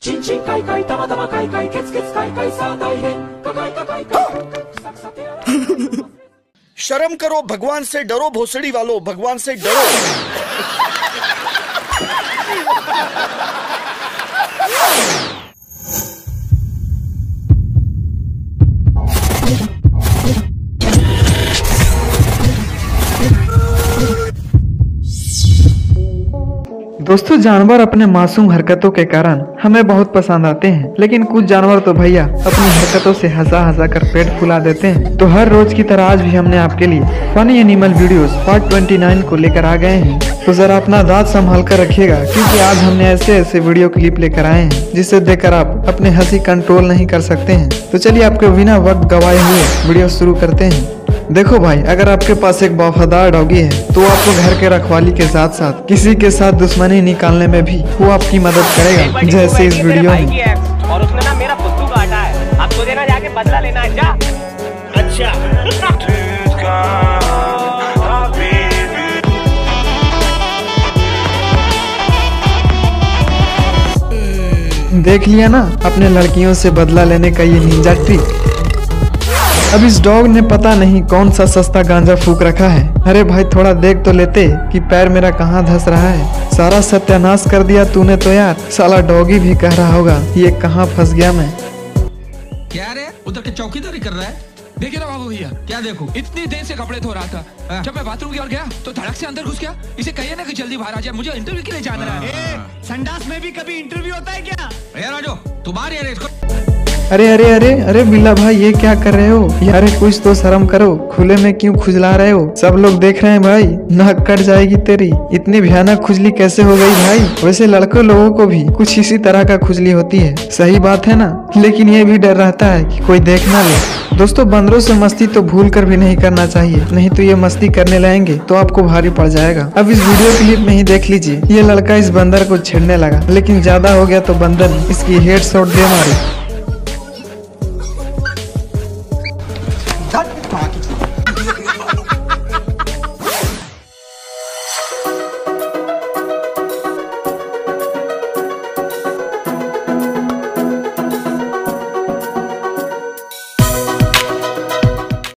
チンチンカイカイたまたまカイカイケツケツカイカイさあ大変カカイカカイカイささて शर्म करो भगवान से डरो भोसड़ी वालों भगवान से डरो दोस्तों, जानवर अपने मासूम हरकतों के कारण हमें बहुत पसंद आते हैं। लेकिन कुछ जानवर तो भैया अपनी हरकतों से हंसा हंसा कर पेट फुला देते हैं। तो हर रोज की तरह आज भी हमने आपके लिए फनी एनिमल वीडियोस पार्ट 29 को लेकर आ गए हैं। तो जरा अपना दांत संभाल कर रखिएगा, क्योंकि आज हमने ऐसे ऐसे वीडियो क्लिप लेकर आए हैं, जिसे देखकर आप अपने हँसी कंट्रोल नहीं कर सकते हैं। तो चलिए आपके बिना वक्त गवाए हुए वीडियो शुरू करते हैं। देखो भाई अगर आपके पास एक वफादार डॉगी है तो आपको घर के रखवाली के साथ साथ किसी के साथ दुश्मनी निकालने में भी वो आपकी मदद करेगा जैसे इस वीडियो में। और उसने ना मेरा काटा है। अब तुझे ना जाके बदला लेना है जा। देख लिया ना अपने लड़कियों से बदला लेने का ये निंजा ट्रिक। अब इस डॉग ने पता नहीं कौन सा सस्ता गांजा फूक रखा है। अरे भाई थोड़ा देख तो लेते कि पैर मेरा कहाँ धस रहा है। सारा सत्यानाश कर दिया तूने तो यार। साला डॉगी भी कह रहा होगा ये कहाँ फंस गया मैं। क्या रे? उधर के चौकीदारी कर रहा है? देखिए ना बाबू भैया क्या देखो? इतनी देर से कपड़े धो रहा था। आ? जब मैं बाथरूम की ओर गया तो धड़क से अंदर घुस गया। इसे कहिए ना कि जल्दी बाहर आ जाए मुझे इंटरव्यू के लिए जाना है। संडास में भी कभी इंटरव्यू होता है क्या? भैया राजो तू बाहर यार इसको। अरे अरे अरे अरे बिल्ला भाई, ये क्या कर रहे हो? यार, कुछ तो शर्म करो। खुले में क्यों खुजला रहे हो? सब लोग देख रहे हैं भाई, नाक कट जाएगी तेरी। इतनी भयानक खुजली कैसे हो गई भाई? वैसे लड़कों लोगों को भी कुछ इसी तरह का खुजली होती है। सही बात है ना? लेकिन ये भी डर रहता है कि कोई देख ना ले। दोस्तों, बंदरों से मस्ती तो भूल कर भी नहीं करना चाहिए। नहीं तो ये मस्ती करने लगेंगे तो आपको भारी पड़ जाएगा। अब इस वीडियो क्लिप में ही देख लीजिए, ये लड़का इस बंदर को छेड़ने लगा। लेकिन ज़्यादा हो गया तो बंदर इसकी हेड शॉट दे मारी। motherfucker.